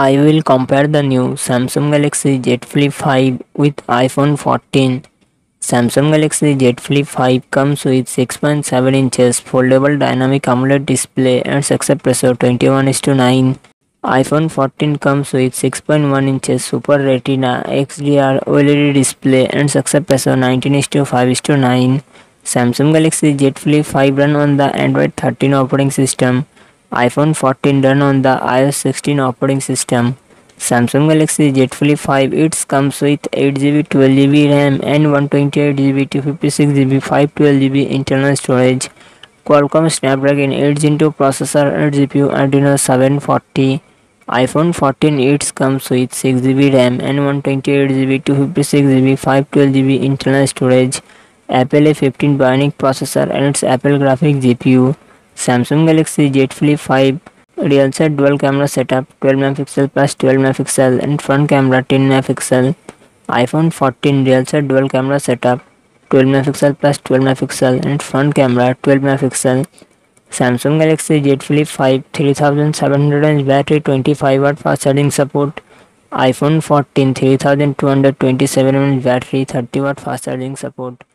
I will compare the new Samsung Galaxy Z Flip 5 with iPhone 14. Samsung Galaxy Z Flip 5 comes with 6.7 inches foldable dynamic AMOLED display and aspect ratio 21 to 9. iPhone 14 comes with 6.1 inches Super Retina XDR OLED display and aspect ratio 19 to 5 to 9. Samsung Galaxy Z Flip 5 run on the Android 13 operating system iPhone 14 run on the iOS 16 operating system. Samsung Galaxy Z Flip 5 it comes with 8GB 12GB RAM and 128GB 256GB 512GB internal storage. Qualcomm Snapdragon 8 Gen 2 processor and GPU Adreno 740. iPhone 14 it comes with 6GB RAM and 128GB 256GB 512GB internal storage. Apple A15 Bionic processor and its Apple Graphic GPU. Samsung Galaxy Z flip five rear set dual camera setup 12 megapixel plus 12 megapixel and front camera 10 megapixel iPhone 14 rear set dual camera setup 12 megapixel plus 12 megapixel and front camera 12 megapixel Samsung Galaxy Z flip five three thousand seven hundred and battery twenty five watt fast charging support iPhone fourteen three thousand two hundred twenty seven mAh battery thirty watt fast charging support